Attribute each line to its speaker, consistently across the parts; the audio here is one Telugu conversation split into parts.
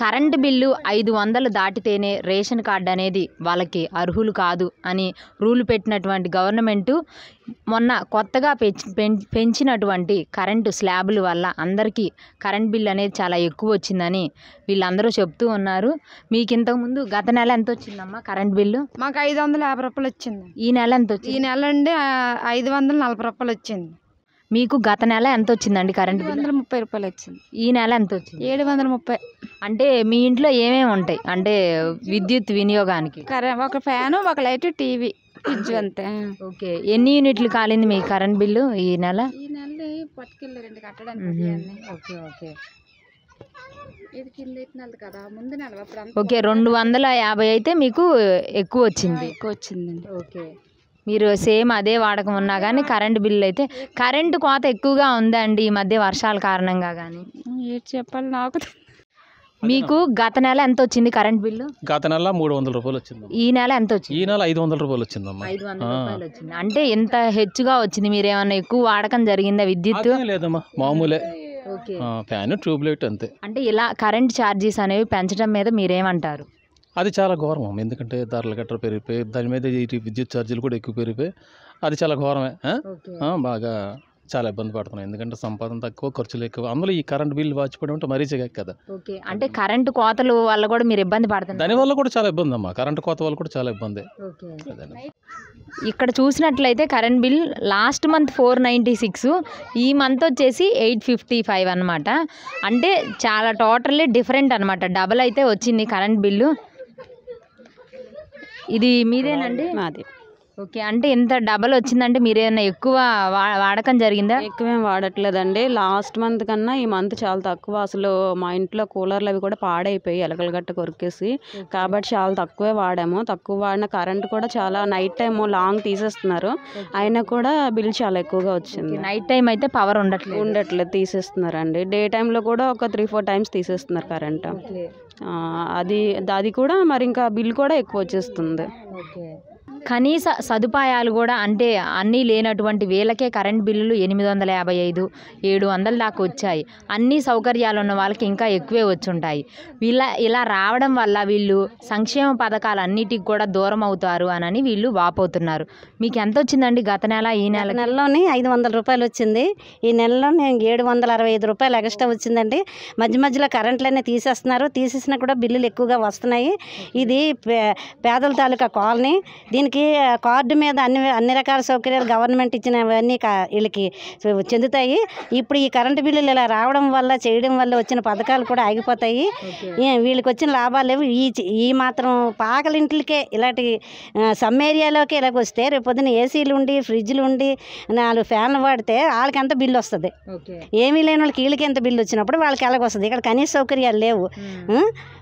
Speaker 1: కరెంటు బిల్లు ఐదు వందలు దాటితేనే రేషన్ కార్డు అనేది వాళ్ళకి అర్హులు కాదు అని రూల్ పెట్టినటువంటి గవర్నమెంటు మొన్న కొత్తగా పెంచినటువంటి కరెంటు స్లాబుల వల్ల అందరికీ కరెంట్ బిల్ అనేది చాలా ఎక్కువ వచ్చిందని వీళ్ళందరూ చెప్తూ ఉన్నారు. మీకు ఇంతకుముందు గత నెల ఎంత వచ్చిందమ్మా కరెంట్ బిల్లు?
Speaker 2: మాకు ఐదు వందల యాభై రూపాయలు వచ్చింది.
Speaker 1: ఈ నెల ఎంత
Speaker 2: ఈ
Speaker 1: వచ్చింది
Speaker 2: నెల అండి ఐదు వందల నలభై రూపాయలు వచ్చింది.
Speaker 1: మీకు గత నెల ఎంత వచ్చిందండి కరెంట్ బిల్
Speaker 2: వందల ముప్పై రూపాయలు వచ్చింది.
Speaker 1: ఈ నెల ఎంత వచ్చింది
Speaker 2: ఏడు వందల ముప్పై.
Speaker 1: అంటే మీ ఇంట్లో ఏమేమి ఉంటాయి? అంటే విద్యుత్ వినియోగానికి.
Speaker 2: కరె ఒక ఫ్యాను ఒక లైట్ టీవీ ఫ్రిడ్జ్ అంతే.
Speaker 1: ఓకే. ఎన్ని యూనిట్లు కాలింది మీ కరెంట్ బిల్లు ఈ నెల?
Speaker 2: ఈ నెల పట్టుకెళ్ళారండి కట్టడానికి.
Speaker 1: Okay okay.
Speaker 2: ఇది కింద నెలది కదా ముందు నెల
Speaker 1: ఓకే రెండు వందల యాభై అయితే మీకు ఎక్కువ వచ్చింది.
Speaker 2: ఎక్కువ వచ్చిందండి.
Speaker 1: ఓకే. మీరు సేమ్ అదే వాడకం ఉన్నా కానీ కరెంట్ బిల్లు అయితే కరెంటు కోత ఎక్కువగా ఉందండి ఈ మధ్య వర్షాల కారణంగా కానీ
Speaker 2: చెప్పాలి నాకు
Speaker 1: మీకు గత నెల ఎంత వచ్చింది కరెంట్ బిల్లు?
Speaker 3: గత నెల మూడు వందల రూపాయలు వచ్చింది
Speaker 1: ఈ నెల ఎంత
Speaker 3: ఈ
Speaker 1: వచ్చింది
Speaker 3: నెల ఐదు వందల రూపాయలు వచ్చిందమ్మా
Speaker 1: ఐదు వందల
Speaker 3: ఆ.
Speaker 1: రూపాయలు వచ్చింది అంటే ఎంత హెచ్చుగా వచ్చింది? మీరు ఏమన్నా ఎక్కువ వాడకం జరిగిందా విద్యుత్
Speaker 3: లేదమ్మా మామూలే.
Speaker 1: ఓకే.
Speaker 3: ఆ, ఫ్యాన్ ట్యూబ్ లైట్ అంతే.
Speaker 1: అంటే ఇలా కరెంట్ ఛార్జెస్ అనేవి పెంచడం మీద మీరేమంటారు?
Speaker 3: అది చాలా ఘోరం ఎందుకంటే ధరలు గట్ర పెరిగిపోయి దాని మీద ఈ విద్యుత్ ఛార్జీలు కూడా ఎక్కువ పెరిగిపోయి అది చాలా ఘోరమే. బాగా చాలా ఇబ్బంది పడుతున్నాం ఎందుకంటే సంపాదన తక్కువ ఖర్చులు ఎక్కువ. అందులో ఈ కరెంట్ బిల్లు వాచిపోవడం అంటే మరీ చికాకు కదా.
Speaker 1: ఓకే. అంటే కరెంటు కోతలు వల్ల కూడా మీరు ఇబ్బంది పడుతున్నారు.
Speaker 3: దానివల్ల కూడా చాలా ఇబ్బంది అమ్మా. కరెంట్ కోత వల్ల కూడా చాలా ఇబ్బంది.
Speaker 1: ఇక్కడ చూసినట్లయితే current bill last month four ninety six ఈ మంత్ వచ్చేసి ఎయిట్ ఫిఫ్టీ ఫైవ్ అనమాట అంటే చాలా టోటల్లీ డిఫరెంట్ అనమాట డబల్ అయితే వచ్చింది కరెంట్ బిల్లు. ఇది మీదేనండి?
Speaker 4: మాది.
Speaker 1: ఓకే అంటే ఇంత డబల్ వచ్చిందంటే మీరేమన్నా ఎక్కువ వా వాడకం జరిగిందా?
Speaker 4: ఎక్కువేం వాడట్లేదండి. లాస్ట్ మంత్ కన్నా ఈ మంత్ చాలా తక్కువ. అసలు మా ఇంట్లో కూలర్లు అవి కూడా పాడైపోయి ఎలకలు గట్ట కొరికేసి కాబట్టి చాలా తక్కువే వాడాము. తక్కువ వాడిన కరెంట్ కూడా చాలా నైట్ టైం లాంగ్ తీసేస్తున్నారు. అయినా కూడా బిల్ చాలా ఎక్కువగా వచ్చింది.
Speaker 1: నైట్ టైం అయితే పవర్ ఉండట్లేదు.
Speaker 4: ఉండట్లేదు తీసేస్తున్నారండి. డే టైంలో కూడా ఒక త్రీ ఫోర్ టైమ్స్ తీసేస్తున్నారు కరెంట్. అది అది కూడా మరి ఇంకా బిల్ కూడా ఎక్కువ వచ్చేస్తుంది.
Speaker 1: కనీస సదుపాయాలు కూడా అంటే అన్నీ లేనటువంటి వీళ్ళకే కరెంట్ బిల్లులు ఎనిమిది వందల యాభై ఐదు ఏడు వందల దాకా వచ్చాయి. అన్ని సౌకర్యాలు ఉన్న వాళ్ళకి ఇంకా ఎక్కువే వచ్చి ఉంటాయి వీళ్ళ ఇలా రావడం వల్ల వీళ్ళు సంక్షేమ పథకాలన్నిటికి కూడా దూరం అవుతారు అని వీళ్ళు వాపోతున్నారు. మీకు ఎంత వచ్చిందండి గత నెల ఈ నెల
Speaker 5: నెలలోని ఐదు వందల రూపాయలు వచ్చింది ఈ నెలలో నేను ఏడు వందల అరవై ఐదు రూపాయలు ఎక్స్ట్రా వచ్చిందండి. మధ్య మధ్యలో కరెంట్లన్నీ తీసేస్తున్నారు. తీసేసినా కూడా బిల్లులు ఎక్కువగా వస్తున్నాయి. ఇది పే పేదల తాలూకా కాలనీ. దీనికి కార్డు మీద అన్ని అన్ని రకాల సౌకర్యాలు గవర్నమెంట్ ఇచ్చినవన్నీ వీళ్ళకి చెందుతాయి. ఇప్పుడు ఈ కరెంటు బిల్లులు ఇలా రావడం వల్ల చేయడం వల్ల వచ్చిన పథకాలు కూడా ఆగిపోతాయి. వీళ్ళకి వచ్చిన లాభాలు ఈ ఈ మాత్రం పాకలింట్లకే ఇలాంటి సమ్ ఏరియాలోకి ఇలాగ వస్తే రేపు పొద్దున ఏసీలు ఉండి ఫ్రిడ్జ్లు ఉండి నాలుగు ఫ్యాన్లు వాడితే వాళ్ళకి ఎంత బిల్లు వస్తుంది? ఏమీ లేని వాళ్ళకి వీళ్ళకి ఎంత బిల్లు వచ్చినప్పుడు వాళ్ళకి ఎలాగ వస్తుంది? ఇక్కడ కనీస సౌకర్యాలు లేవు?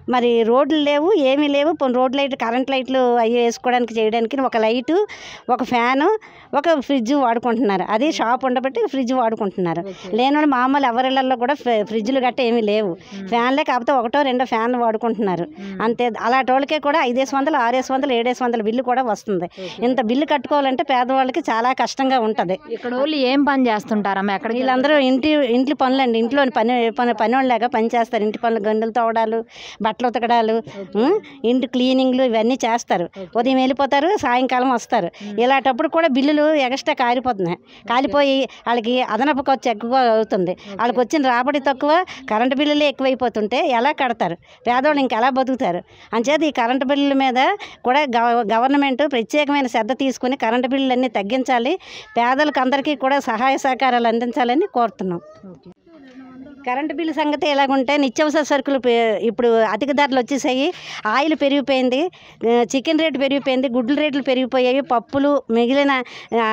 Speaker 5: మరి రోడ్లు లేవు ఏమీ లేవు. రోడ్ లైట్ కరెంట్ లైట్లు అవి వేసుకోవడానికి చేయడానికి ఒక లైటు ఒక ఫ్యాను ఒక ఫ్రిడ్జ్ వాడుకుంటున్నారు. అది షాప్ ఉండబట్టి ఫ్రిడ్జ్ వాడుకుంటున్నారు. లేని మామూలు ఎవరిళ్ళల్లో కూడా ఫ్రి- ఫ్రిడ్జ్లు గట్ట ఏమీ లేవు. ఫ్యాన్లే కాకపోతే ఒకటో రెండో ఫ్యాన్లు వాడుకుంటున్నారు. అంతే. అలాంటి వాళ్ళకే కూడా ఐదేసి వందలు ఆరేసి వందలు ఏడేసి వందల బిల్లు కూడా వస్తుంది. ఇంత బిల్లు కట్టుకోవాలంటే పేదవాళ్ళకి చాలా కష్టంగా ఉంటుంది.
Speaker 1: ఇక్కడ వాళ్ళు ఏం పని చేస్తుంటారమ్మా ఎక్కడికి
Speaker 5: వీళ్ళందరూ ఇంటి ఇంటి పనులండి. ఇంట్లో పని పని పని వాళ్ళలాగా పని చేస్తారు. ఇంటి పనులు గండులు తోవడాలు బట్టలు ఉతకడాలు ఇంటి క్లీనింగ్లు ఇవన్నీ చేస్తారు. ఉదయం వెళ్ళిపోతారు సాయంకాలం వస్తారు. ఇలాంటప్పుడు కూడా బిల్లులు ఎగస్ట్రా కారిపోతున్నాయి. కాలిపోయి వాళ్ళకి అదనపు ఖర్చు ఎక్కువ అవుతుంది. వాళ్ళకి వచ్చిన రాబడి తక్కువ కరెంటు బిల్లులే ఎక్కువైపోతుంటే ఎలా కడతారు? పేదవాళ్ళు ఇంకెలా బతుకుతారు? అంచేత ఈ కరెంటు బిల్లుల మీద కూడా గవ గవర్నమెంట్ ప్రత్యేకమైన శ్రద్ధ తీసుకుని కరెంటు బిల్లులన్నీ తగ్గించాలి. పేదలకు అందరికీ కూడా సహాయ సహకారాలు అందించాలని కోరుతున్నాం. కరెంటు బిల్లు సంగతి ఎలాగుంటే నిత్యావసర సరుకులు ఇప్పుడు అధిక ధరలు వచ్చేసాయి ఆయిల్ పెరిగిపోయింది చికెన్ రేటు పెరిగిపోయింది గుడ్ల రేట్లు పెరిగిపోయాయి పప్పులు మిగిలిన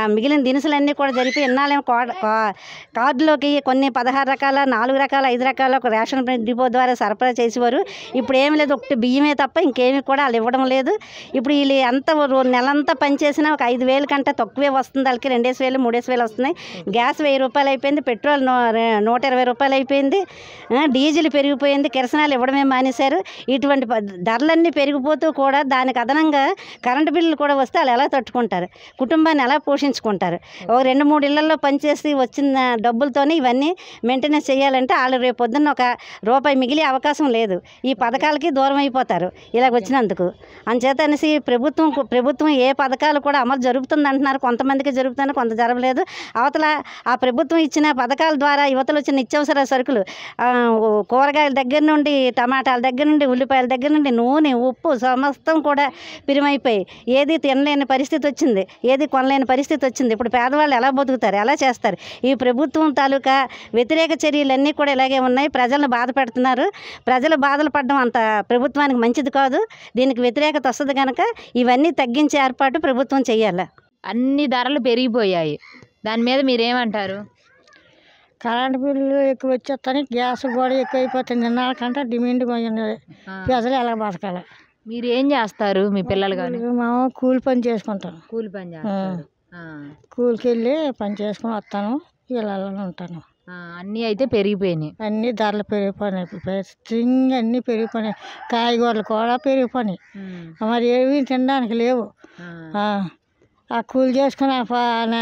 Speaker 5: మిగిలిన దినుసులన్నీ కూడా జరిపి ఇన్నాళ్ళేమో కా- కార్డులోకి కొన్ని పదహారు రకాల నాలుగు రకాల ఐదు రకాల ఒక రేషన్ డిపో ద్వారా సరఫరా చేసేవారు. ఇప్పుడు ఏమి లేదు ఒకటి బియ్యమే తప్ప ఇంకేమీ కూడా వాళ్ళు ఇవ్వడం లేదు. ఇప్పుడు వీళ్ళు ఎంత నెలంతా పనిచేసినా ఒక ఐదు వేల కంటే తక్కువే వస్తుంది వాళ్ళకి రెండేసి వేలు మూడేసి వేలు వస్తున్నాయి. గ్యాస్ వెయ్యి రూపాయలు అయిపోయింది పెట్రోల్ నూట ఇరవై రూపాయలు అయిపోయింది. పెరిగిపోయింది. డీజిల్ పెరిగిపోయింది. కిరసనాలు ఇవ్వడమే మానేశారు. ఇటువంటి ప- ధరలన్నీ పెరిగిపోతూ కూడా దానికి అదనంగా కరెంటు బిల్లులు కూడా వస్తే వాళ్ళు ఎలా తట్టుకుంటారు? కుటుంబాన్ని ఎలా పోషించుకుంటారు? ఒక రెండు మూడు ఇళ్ళలో పనిచేసి వచ్చిన డబ్బులతోనే ఇవన్నీ మెయింటెనెన్స్ చేయాలంటే వాళ్ళు రేపు పొద్దున్న ఒక రూపాయి మిగిలే అవకాశం లేదు. ఈ పథకాలకి దూరం అయిపోతారు. ఇలాగ వచ్చినందుకు. అంచేత అనేసి ప్రభుత్వం ప్రభుత్వం ఏ పథకాలు కూడా అమలు జరుగుతుంది అంటున్నారు కొంతమందికి జరుగుతుంది కొంత జరగలేదు. అవతల ఆ ప్రభుత్వం ఇచ్చిన పథకాల ద్వారా యువతలు వచ్చిన నిత్యావసర సరుకులు సరుకులు కూరగాయల దగ్గర నుండి టమాటాల దగ్గర నుండి ఉల్లిపాయల దగ్గర నుండి నూనె ఉప్పు సమస్తం కూడా పిరిమైపోయి ఏది తినలేని పరిస్థితి వచ్చింది. ఏది కొనలేని పరిస్థితి వచ్చింది. ఇప్పుడు పేదవాళ్ళు ఎలా బతుకుతారు? ఎలా చేస్తారు? ఈ ప్రభుత్వం తాలూకా వ్యతిరేక చర్యలన్నీ కూడా ఇలాగే ఉన్నాయి. ప్రజలను బాధ పెడుతున్నారు. ప్రజలు బాధలు పడడం అంత ప్రభుత్వానికి మంచిది కాదు. దీనికి వ్యతిరేకత వస్తుంది కనుక ఇవన్నీ తగ్గించే ఏర్పాటు ప్రభుత్వం చేయాలి.
Speaker 1: అన్ని ధరలు పెరిగిపోయాయి. దాని మీద మీరేమంటారు?
Speaker 6: కరెంట్ బిల్లు ఎక్కువ వచ్చేస్తాను గ్యాస్ కూడా ఎక్కువ అయిపోతుంది నిన్నకంటే డిమాండ్
Speaker 1: ఆ.
Speaker 6: ప్రజలు ఎలా బతకాలి?
Speaker 1: మీరు ఏం చేస్తారు మీ పిల్లలు కానీ
Speaker 6: మేము కూలి పని చేసుకుంటాం.
Speaker 1: కూలి పని చేస్తారు.
Speaker 6: కూలికి వెళ్ళి పని చేసుకుని వస్తాను ఇళ్ళలో ఉంటాను.
Speaker 1: అన్నీ అయితే పెరిగిపోయినాయి.
Speaker 6: అన్ని ధరలు పెరిగిపోయినాయి. ప్రతిగా అన్నీ పెరిగిపోయినాయి. కాయగూరలు కూడా పెరిగిపోయినాయి. మరి ఏవి తినడానికి లేవు.
Speaker 1: ఆ.
Speaker 6: ఆ, ఆ కూలి చేసుకుని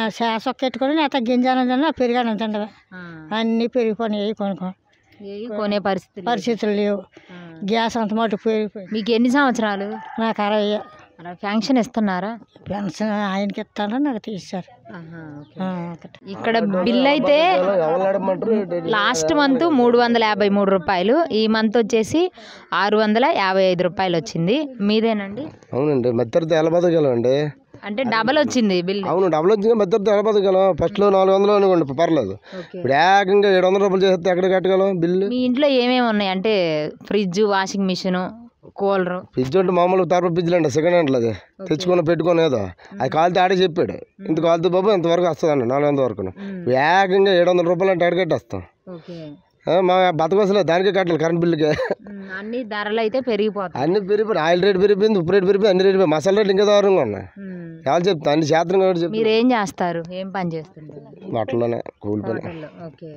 Speaker 6: శాసొక్కెట్టుకొని నేత గింజానం తిన్నా పెరిగాను తిండవే
Speaker 1: ఆ.
Speaker 6: అన్నీ పెరిగిపోయినాయి కొనుక్కో.
Speaker 1: కొనే పరిస్థితి.
Speaker 6: పరిస్థితులు లేవు.
Speaker 1: ఆ.
Speaker 6: గ్యాస్ అంత మటుకు పెరిగిపోయింది.
Speaker 1: మీకు ఎన్ని సంవత్సరాలు?
Speaker 6: నాకు అరవై
Speaker 1: ఫ్యాంక్షన్ ఇస్తున్నారా?
Speaker 6: పెన్షన్ ఆయనకి ఇస్తాను నాకు తీశారు. ఆ, ఒకటి.
Speaker 1: ఇక్కడ బిల్ అయితే లాస్ట్ మంత్ మూడు వందల యాభై మూడు రూపాయలు ఈ మంత్ వచ్చేసి ఆరు వందల యాభై ఐదు రూపాయలు వచ్చింది. మీదేనండి?
Speaker 7: అవునండి మధ్యతరగతి ఎలా బతకగలండి
Speaker 1: అంటే డబల్ వచ్చింది బిల్
Speaker 7: అవును డబ్బులు వచ్చింది మధ్యతరగతి ఎలా బతకగలం ఫస్ట్లో నాలుగు వందలు అనుకోండి పర్లేదు. ఇప్పుడు ఏకంగా ఏడు వందల రూపాయలు చేస్తే ఎక్కడ కట్టగలం బిల్లు?
Speaker 1: మీ ఇంట్లో ఏమేమి ఉన్నాయి? అంటే fridge washing machine cooler.
Speaker 7: Fridge అంటే మామూలు తరపు ఫ్రిడ్జ్లు అండి సెకండ్ హ్యాండ్లు అది తెచ్చుకుని పెట్టుకుని ఏదో అది కాలితే ఆడే చెప్పాడు. ఇంత కాలితే బాబు ఇంతవరకు వస్తుంది అండి నాలుగు వందల వరకు. ఏకంగా ఏడు వందల రూపాయలు అంటే ఆ, మా బతకొసలే దానికే కట్టాలి కరెంట్ బిల్లుకి
Speaker 1: అన్ని ధరలు అయితే పెరిగిపోతాయి.
Speaker 7: అన్ని పెరిగిపోయి ఆయిల్ రేట్ పెరిగిపోయింది ఉప్పు రేట్ పెరిగిపోయి అన్ని రేట్ మసాలా రేట్లు ఇంకా దారుణంగా ఉన్నాయి. ఎవరు చెప్తా అన్ని శాతం కూడా చెప్తా
Speaker 1: మీరు ఏం చేస్తారు? ఏం పని చేస్తుంటారు?
Speaker 7: వాటిలోనే కూలి పని.
Speaker 1: హోటల్లో ఓకే.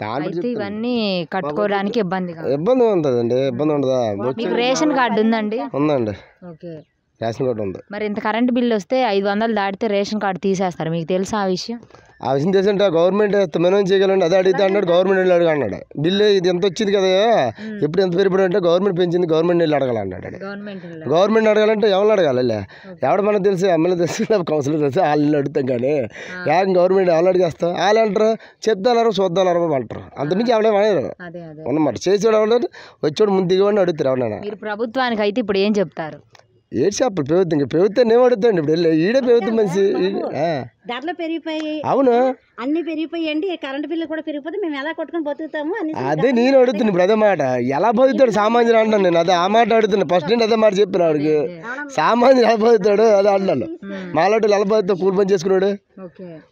Speaker 7: దాంట్లో
Speaker 1: అయితే ఇవన్నీ కట్టుకోవడానికి ఇబ్బందిగా
Speaker 7: ఇబ్బంది ఉంటుందండి? ఇబ్బంది ఉండదా?
Speaker 1: మీకు రేషన్ కార్డు ఉందండి?
Speaker 7: ఉందండి.
Speaker 1: ఓకే.
Speaker 7: రేషన్ కార్డు ఉంది.
Speaker 1: మరి ఇంత కరెంట్ బిల్ వస్తే ఐదు వందలు దాటితే రేషన్ కార్డు తీసేస్తారు. మీకు తెలుసా ఆ విషయం?
Speaker 7: ఆ విషయం తెలిసింటే గవర్నమెంట్ మనం చేయగలండి? అదే అడిగితే అన్నాడు గవర్నమెంట్ వెళ్ళి అడుగు అన్నాడు బిల్లు ఇది ఎంత వచ్చింది కదా? ఎప్పుడు ఎంత పెరిగిపోయి అంటే గవర్నమెంట్ పెంచింది గవర్నమెంట్ వెళ్ళి అడగాలన్నాడు ఆడు.
Speaker 1: గవర్నమెంట్
Speaker 7: గవర్నమెంట్ అడగాలంటే ఎవరిని అడగాలి వెళ్ళి? ఎవడ మనకు తెలిసి ఎమ్మెల్యే తెలుసు కౌన్సిలర్ తెలుసు వాళ్ళని అడుగుతాం కానీ. ఏం గవర్నమెంట్ ఎవరు అడిగేస్తాం? వాళ్ళు అంటారు చెప్తారు చూద్దాం అంటారు. అంతమించి ఎవడే అనరు. ఉన్నమాట. చేసేవాడు ఎవరు వచ్చాడు ముందు దిగవాడిని అడుగుతారు ఎవరైనా
Speaker 1: మీరు ప్రభుత్వానికి అయితే ఇప్పుడు ఏం చెప్తారు?
Speaker 7: ఏడు చెప్పాలి ప్రభుత్వం ఇంకా ప్రభుత్వం ఏం అడుగుతాండి ఇప్పుడు వెళ్ళి. ఈడే మనిషి. ఈ- ఆ.
Speaker 5: ధరలు పెరిగిపోయి
Speaker 7: అవును.
Speaker 5: అన్ని పెరిగిపోయండి. కరెంటు బిల్లు కూడా పెరిగిపోతే మేము ఎలా కొట్టుకొని బతుకుతాము
Speaker 7: అదే నేను అడుగుతున్నా ఇప్పుడు అదే మాట. ఎలా బతుకుతాడు సామాన్యుడు అంటాను నేను. అదే ఆ మాట అడుగుతున్నా. ఫస్ట్ నుండి అదే మాట చెప్పిన వాడికి సామాన్యుడు ఎలా బతుకుతాడు? అదే అంటున్నాను మాలాంటి ఎలా బతుకుతావు కూలి పని చేసుకున్నాడు?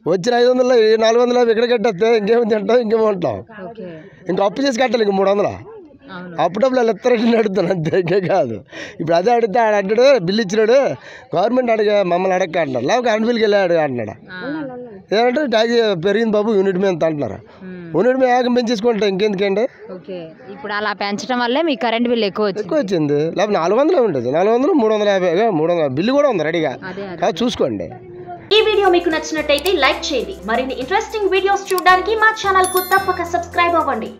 Speaker 7: వచ్చిన ఐదు వందలు నాలుగు వందలు ఇక్కడ కట్టేస్తే ఇంకేం తింటాం ఇంకేమో ఉంటాం ఇంకా అప్పు చేసి కట్టాలి ఇంక మూడు వందలు?
Speaker 1: అవును.
Speaker 7: అప్పు డబ్బులు వాళ్ళు ఎత్తరంటే అడుగుతాను అంతే ఇంకే కాదు. ఇప్పుడు అదే అడిగితే ఆడు అంటాడు బిల్లు ఇచ్చినాడు గవర్నమెంట్ అడిగా మమ్మల్ని అడగక అంటున్నారు లేకపోతే కరెంట్ బిల్కి వెళ్ళాడు అంటున్నాడు? ఏమంటే ట్యాక్సీ పెరిగింది బాబు యూనిట్ మీద ఎంత అంటున్నారు? యూనిట్ మీద ఏకం పెంచేసుకుంటా ఇంకెందుకండి?
Speaker 1: ఓకే. ఇప్పుడు అలా పెంచడం వల్లే మీకు కరెంట్ బిల్ ఎక్కువ వచ్చింది.
Speaker 7: ఎక్కువ వచ్చింది. లేకపోతే నాలుగు వందలు ఉంటుంది నాలుగు వందలు మూడు వందల యాభై మూడు వందల బిల్లు కూడా ఉంది రెడీగా. కాదు చూసుకోండి.
Speaker 8: ఈ వీడియో మీకు నచ్చినట్టయితే లైక్ చేయండి. మరిన్ని ఇంట్రెస్టింగ్ వీడియోస్ చూడడానికి మా ఛానల్కు తప్పక సబ్స్క్రైబ్ అవ్వండి.